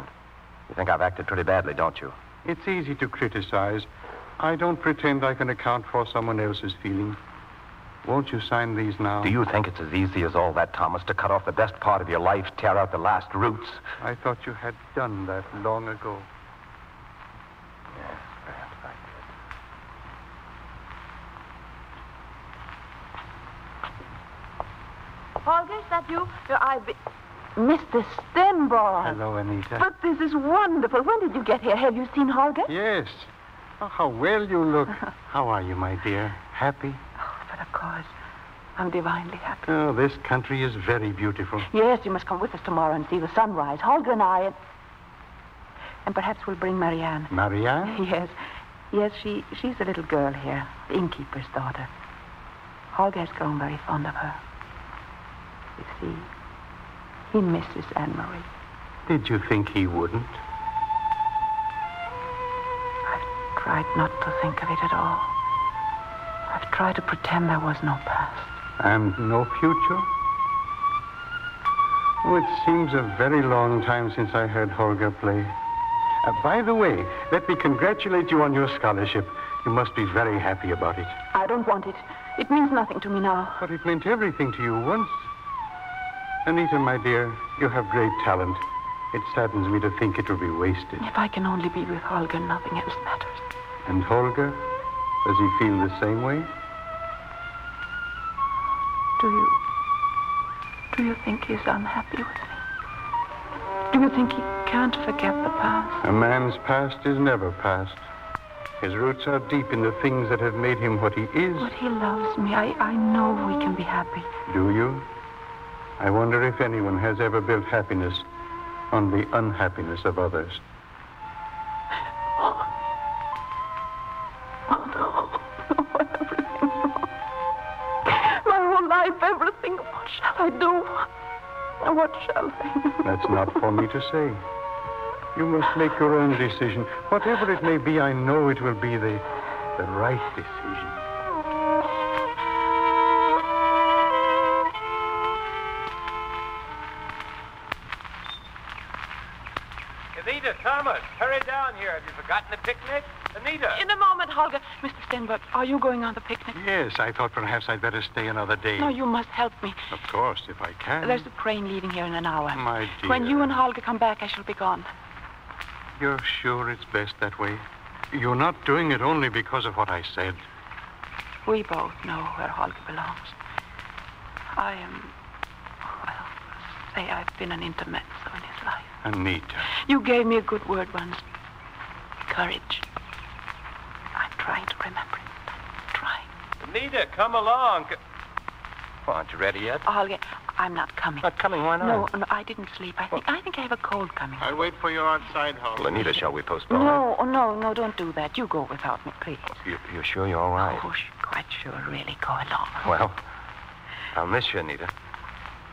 You think I've acted pretty badly, don't you? It's easy to criticize. I don't pretend I can account for someone else's feelings. Won't you sign these now? Do you think it's as easy as all that, Thomas, to cut off the best part of your life, tear out the last roots? I thought you had done that long ago. Yes, perhaps I did. have you? I've been... Mr. Stenborg. Hello, Anita. But this is wonderful. When did you get here? Have you seen Holger? Yes. Oh, how well you look. *laughs* how are you, my dear? Happy? Oh, but of course, I'm divinely happy. Oh, this country is very beautiful. Yes, you must come with us tomorrow and see the sunrise. Holger and I, and, and perhaps we'll bring Marianne. Marianne? *laughs* Yes, yes, she she's a little girl here, the innkeeper's daughter. Holger has grown very fond of her. You see, he misses Anne Marie. Did you think he wouldn't? I've tried not to think of it at all. I've tried to pretend there was no past. And no future? Oh, it seems a very long time since I heard Holger play. Uh, by the way, let me congratulate you on your scholarship. You must be very happy about it. I don't want it. It means nothing to me now. But it meant everything to you once. Anita, my dear, you have great talent. It saddens me to think it will be wasted. If I can only be with Holger, nothing else matters. And Holger? Does he feel the same way? Do you. Do you think he's unhappy with me? Do you think he can't forget the past? A man's past is never past. His roots are deep in the things that have made him what he is. But he loves me. I, I know we can be happy. Do you? I wonder if anyone has ever built happiness on the unhappiness of others. *gasps* Oh, My whole life, everything. What shall I do? What shall I? That's not for me to say. You must make your own decision. Whatever it may be, I know it will be the, the right decision. Are you going on the picnic? Yes, I thought perhaps I'd better stay another day. No, you must help me. Of course, if I can. There's a train leaving here in an hour. My dear. When you and Holger come back, I shall be gone. You're sure it's best that way? You're not doing it only because of what I said. We both know where Holger belongs. I am, well, say I've been an intermezzo in his life. Anita. You gave me a good word once. Courage. I'm trying to remember it. Trying. Anita, come along. C- Well, aren't you ready yet? Oh, Holger, I'm not coming. Not coming? Why not? no, no I didn't sleep. I think I think I have a cold coming. I'll wait for you outside, Holger. Well, Anita, shall we postpone? No, oh, no, no, don't do that. You go without me, please. You, you're sure you're all right? Oh, sh- quite sure. Really, go along. Well, I'll miss you, Anita.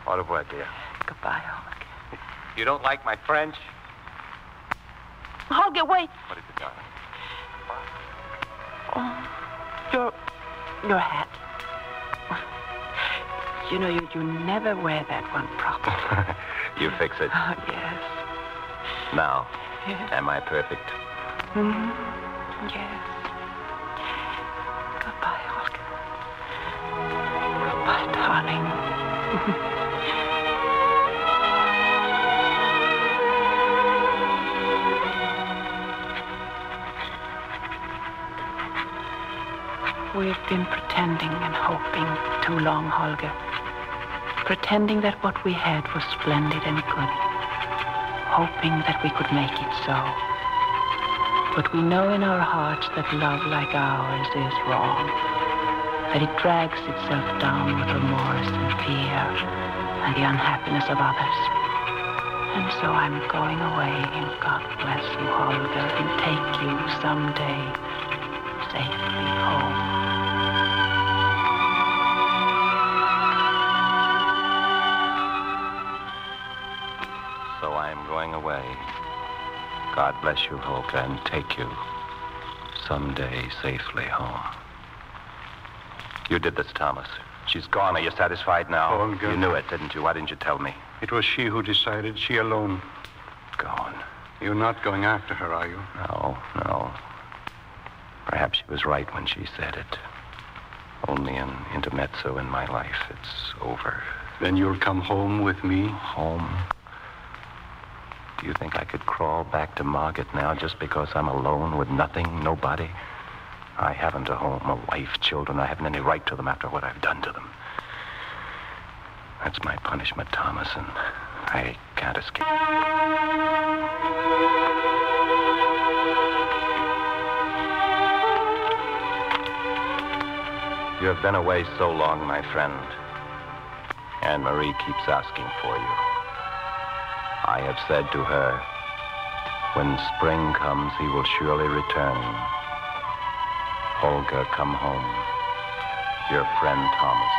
Au revoir, dear. Goodbye, Holger. You don't like my French? Holger, wait. What is it, darling? Your, your hat. You know, you, you never wear that one properly. *laughs* you fix it. Oh, yes. Now, Yes. am I perfect? hmm Yes. Goodbye, Holger. Goodbye, darling. *laughs* We've been pretending and hoping too long, Holger. Pretending that what we had was splendid and good. Hoping that we could make it so. But we know in our hearts that love like ours is wrong. That it drags itself down with remorse and fear and the unhappiness of others. And so I'm going away, and God bless you, Holger, and take you someday safely home. Bless you, Holger, and take you someday safely home. You did this, Thomas. She's gone. Are you satisfied now? Oh, Holger. You knew it, didn't you? Why didn't you tell me? It was she who decided, she alone. Gone. You're not going after her, are you? No, no. Perhaps she was right when she said it. Only an intermezzo in my life. It's over. Then you'll come home with me? Home? Do you think I could crawl back to Margaret now just because I'm alone with nothing, nobody? I haven't a home, a wife, children. I haven't any right to them after what I've done to them. That's my punishment, Thomas, and I can't escape. You have been away so long, my friend. Anne Marie keeps asking for you. I have said to her, when spring comes, he will surely return. Holger, come home. Your friend Thomas.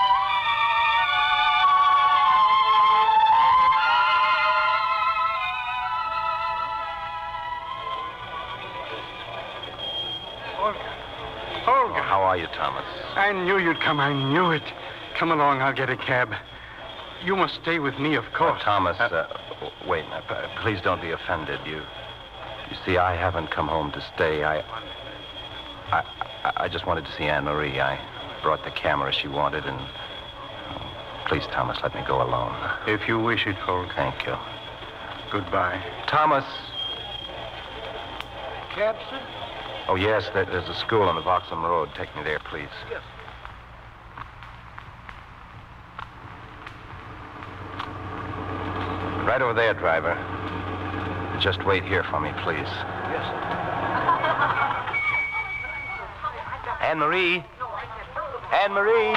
Holger. Holger. How are you, Thomas? I knew you'd come. I knew it. Come along. I'll get a cab. You must stay with me, of course. Oh, Thomas, uh, w- wait. uh, please don't be offended. You, you see, I haven't come home to stay. I, I, I- I just wanted to see Anne Marie. I brought the camera she wanted, and oh, please, Thomas, let me go alone. If you wish it, Holger. Thank you. Goodbye. Thomas. Cab, sir? Oh yes, there, there's a school on the Vauxham Road. Take me there, please. Yes. Right over there, driver. Just wait here for me, please. Yes. *laughs* Anne Marie. Anne Marie.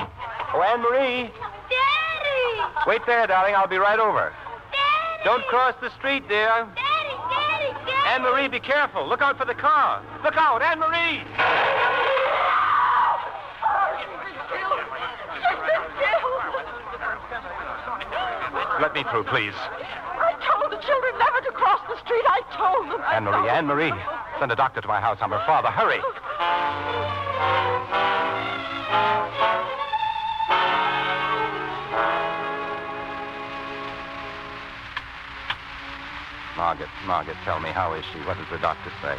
Oh, Anne Marie. Daddy! Wait there, darling. I'll be right over. Daddy! Don't cross the street, dear. Daddy, Daddy, Daddy! Anne Marie, be careful. Look out for the car. Look out, Anne Marie. Let me through, please. I told the children never to cross the street. I told them. Anne Marie, Anne Marie. Send a doctor to my house. I'm her father. Hurry. Margaret, Margaret, tell me, how is she? What does the doctor say?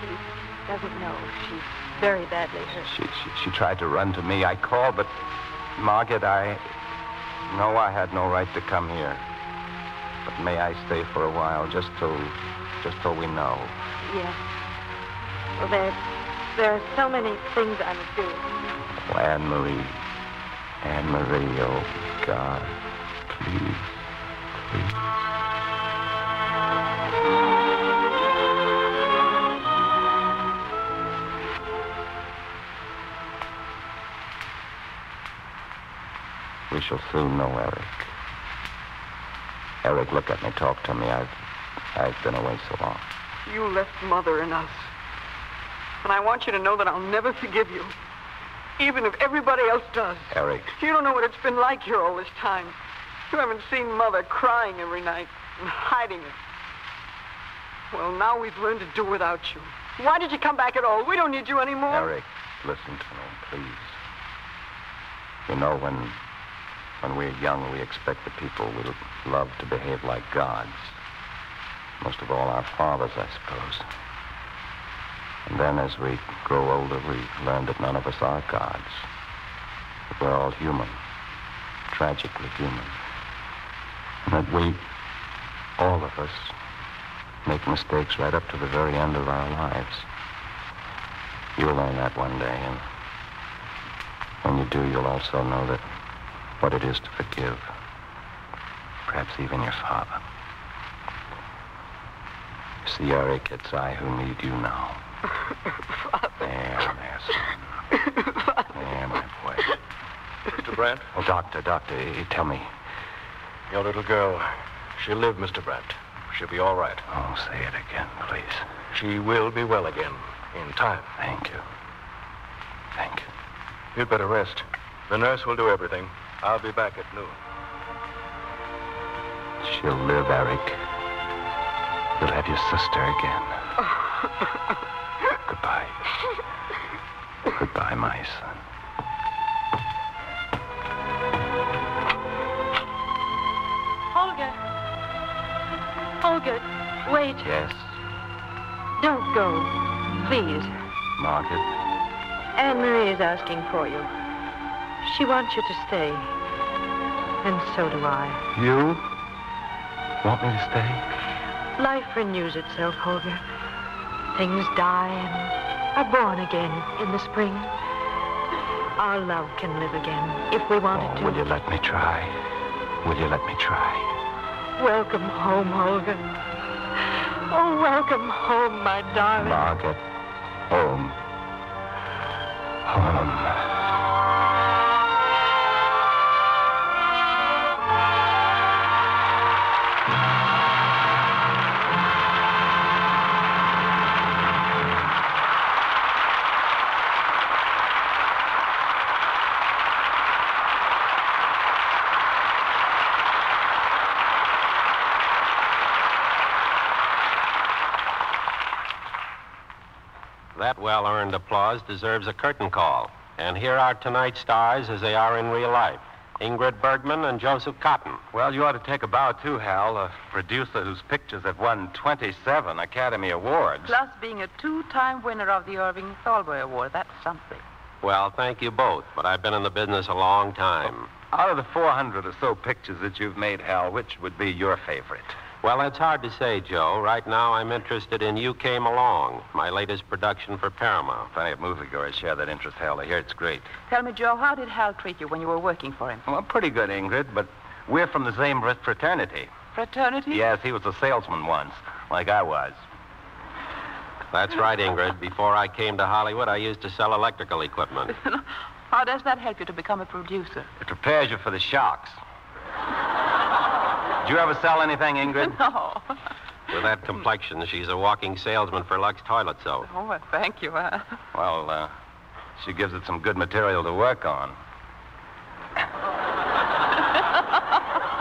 She doesn't know. She's very badly hurt. She, she, she tried to run to me. I called, but Margaret, I. No, I had no right to come here. But may I stay for a while, just till. just till we know. Yes. Well, there, there are so many things I must do. Oh, Anne Marie. Anne Marie, oh, God. Please. Please. We shall soon know Eric. Eric, look at me. Talk to me. I've. I've been away so long. You left Mother and us. And I want you to know that I'll never forgive you. Even if everybody else does. Eric. You don't know what it's been like here all this time. You haven't seen Mother crying every night and hiding it. Well, now we've learned to do without you. Why did you come back at all? We don't need you anymore. Eric, listen to me, please. You know, when when we're young, we expect the people we love to behave like gods. Most of all, our fathers, I suppose. And then as we grow older, we learn that none of us are gods. That we're all human, tragically human. And that we, all of us, make mistakes right up to the very end of our lives. You'll learn that one day, and when you do, you'll also know that what it is to forgive. Perhaps even your father. See, Eric, it's I who need you now. There, there, son. There, my boy. Mr. Brandt? Oh, doctor, doctor, eh, tell me. Your little girl, she'll live, Mr. Brandt. She'll be all right. Oh, say it again, please. She will be well again in time. Thank you. Thank you. You'd better rest. The nurse will do everything. I'll be back at noon. She'll live, Eric. You'll have your sister again. *laughs* Goodbye. Goodbye, my son. Holger. Holger, wait. Yes, Don't go. Please. Margaret. Anne Marie is asking for you. She wants you to stay. And so do I. You want me to stay? Life renews itself, Holger. Things die and are born again in the spring. Our love can live again if we want it Oh, to. will you let me try? Will you let me try? Welcome home, Holger. Oh, welcome home, my darling. Margaret. Home. Home. That well earned applause deserves a curtain call. And here are tonight's stars as they are in real life Ingrid Bergman and Joseph Cotten. Well, you ought to take a bow, too, Hal. A producer whose pictures have won 27 Academy Awards. Plus being a two-time winner of the Irving Thalberg Award. That's something. Well, thank you both, but I've been in the business a long time. Out of the 400 or so pictures that you've made, Hal, which would be your favorite? Well, it's hard to say, Joe. Right now, I'm interested in You Came Along, my latest production for Paramount. Plenty of moviegoers share that interest, Hal. They hear it's great. Tell me, Joe, how did Hal treat you when you were working for him? Well, pretty good, Ingrid, but we're from the same fraternity. Fraternity? Yes, he was a salesman once, like I was. That's right, Ingrid. Before I came to Hollywood, I used to sell electrical equipment. *laughs* How does that help you to become a producer? It prepares you for the shocks. Did you ever sell anything, Ingrid? *laughs* No. With that complexion, she's a walking salesman for Lux Toilet Soap. Oh, well, thank you. Uh, Well, uh, she gives it some good material to work on.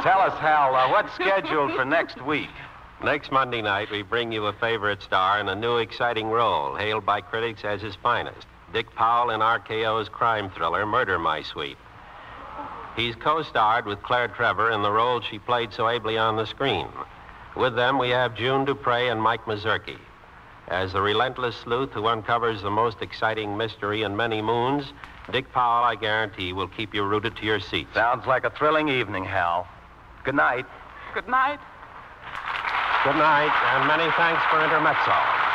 Tell us, Hal, uh, what's scheduled for next week? Next Monday night, we bring you a favorite star in a new, exciting role, hailed by critics as his finest Dick Powell in RKO's crime thriller, Murder My Sweet. He's co starred with Claire Trevor in the role she played so ably on the screen. With them, we have June Duprez and Mike Mazurki. As the relentless sleuth who uncovers the most exciting mystery in many moons, Dick Powell, I guarantee, will keep you rooted to your seat. Sounds like a thrilling evening, Hal. Good night. good night. Good night, and many thanks for intermezzo.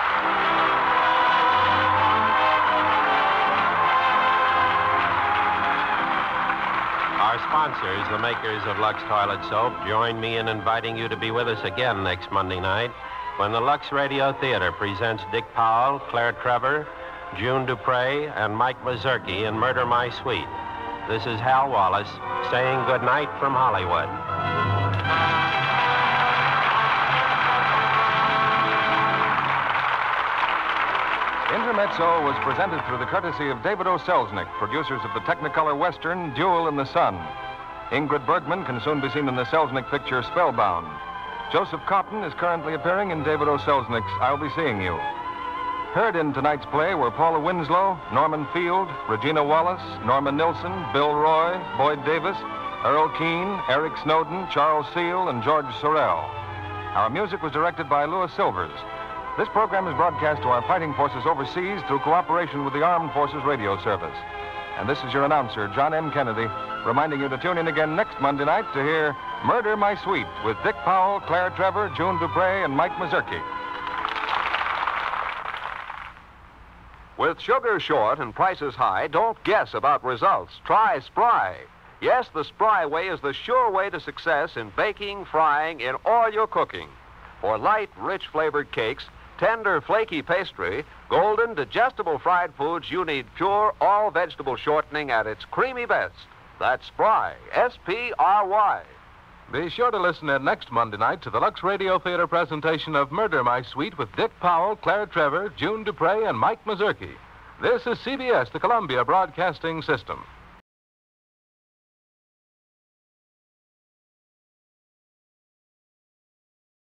Sponsors, the makers of Lux Toilet Soap, join me in inviting you to be with us again next Monday night when the Lux Radio Theater presents Dick Powell, Claire Trevor, June Duprez, and Mike Mazurki in Murder My Sweet. This is Hal Wallis saying good night from Hollywood. Intermezzo was presented through the courtesy of David O. Selznick, producers of the Technicolor Western Duel in the Sun. Ingrid Bergman can soon be seen in the Selznick picture Spellbound. Joseph Cotten is currently appearing in David O. Selznick's I'll Be Seeing You. Heard in tonight's play were Paula Winslow, Norman Field, Regina Wallace, Norman Nilsson, Bill Roy, Boyd Davis, Earl Keane, Eric Snowden, Charles Seal, and George Sorrell. Our music was directed by Louis Silvers. This program is broadcast to our fighting forces overseas through cooperation with the Armed Forces Radio Service. And this is your announcer, John M. Kennedy, reminding you to tune in again next Monday night to hear Murder My Sweet with Dick Powell, Claire Trevor, June Duprez, and Mike Mazurki. With sugar short and prices high, don't guess about results. Try Spry. Yes, the Spry way is the sure way to success in baking, frying, in all your cooking. For light, rich flavored cakes, tender, flaky pastry, golden, digestible fried foods, you need pure, all vegetable shortening at its creamy best. That's Spry. S P R Y. Be sure to listen in next Monday night to the Lux Radio Theater presentation of Murder My Sweet with Dick Powell, Claire Trevor, June Duprez, and Mike Mazurki. This is CBS, the Columbia Broadcasting System.